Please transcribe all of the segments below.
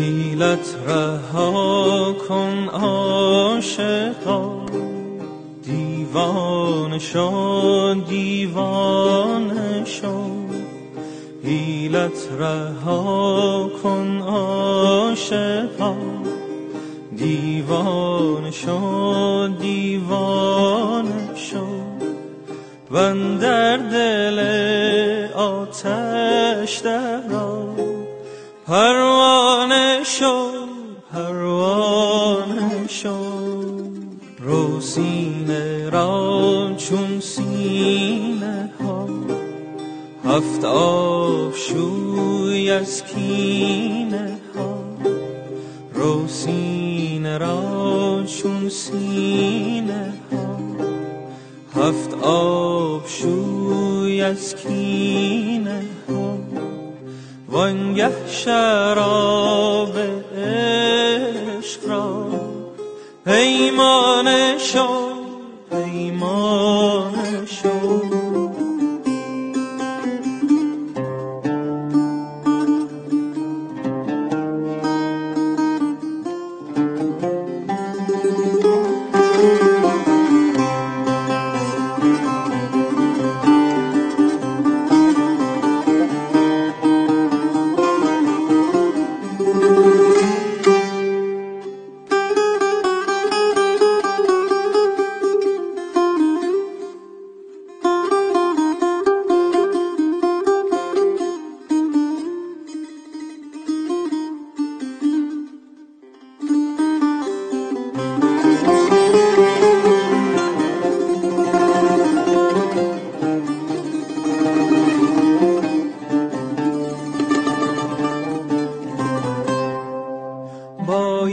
حیلت رها کن عاشقا. دیوانه شو دیوانه شو. حیلت رها کن عاشقا. دیوانه شو دیوانه شو. و در دل آتش درا پروانه شو پروانه شو رو سینه را چون سینه ها هفت آب شوی از کینه ها. رو سینه را چون سینه ها هفت آب شوی از کینه ها. وانگه شراب 手。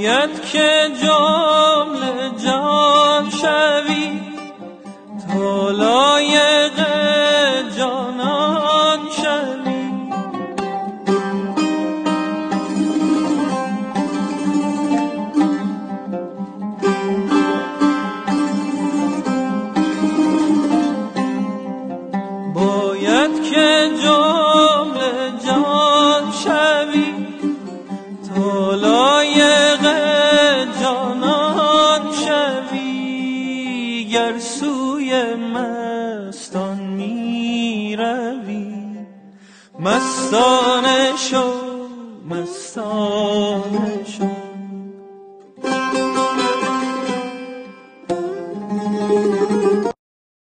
باید که جمله جان شوی تا لایق جانان شوی. باید که سوی مستان می روی مستانه شو مستانه